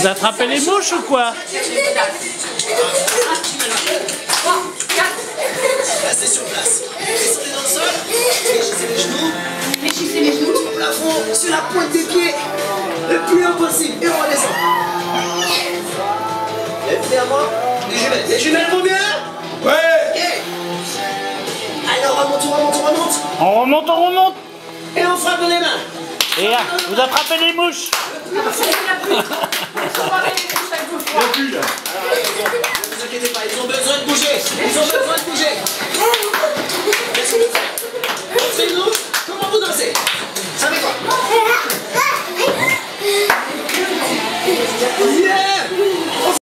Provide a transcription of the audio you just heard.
Vous attrapez les mouches ou quoi Restez sur place. Descendez dans le sol. Fléchissez les genoux. Fléchissez les genoux. Au plafond, sur la pointe des pieds. Le plus haut possible. Et on redescend. À moi. Les jumelles. Les jumelles vont bien Ouais Ok. Alors on remonte, on remonte, on remonte. On remonte, on remonte Et on frappe dans les mains. Et là, vous attrapez les mouches recul. Ne vous inquiétez pas, ils ont besoin de bouger. Ils ont besoin de bouger. Merci Montrez-nous comment vous dansez? Ça fait quoi? Yeah